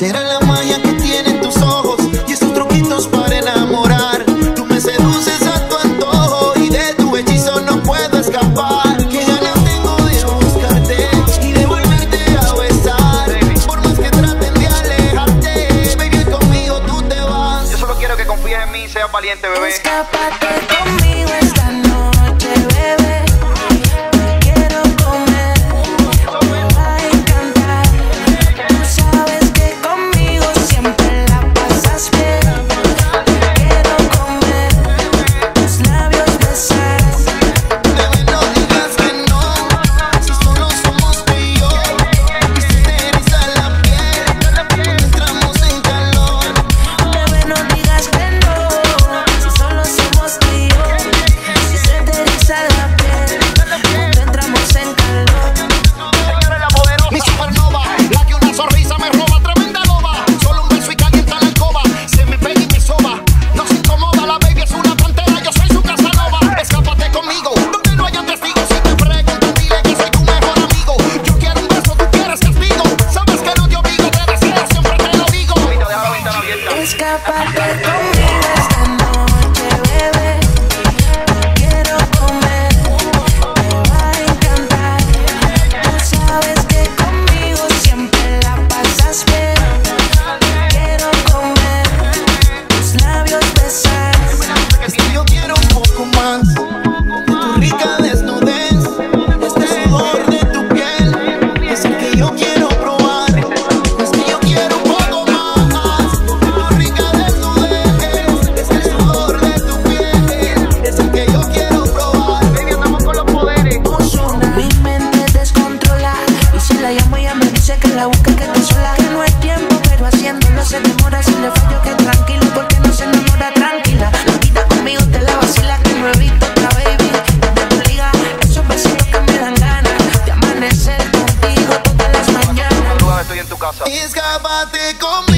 Será la magia que tienen tus ojos y esos truquitos para enamorar. Tú me seduces a tu antojo y de tu hechizo no puedo escapar. Qué ganas tengo de buscarte y de volverte a besar. Por más que traten de alejarte, baby, conmigo tú te vas. Yo solo quiero que confíes en mí y seas valiente, bebé. Escápate conmigo esta. Escápate conmigo.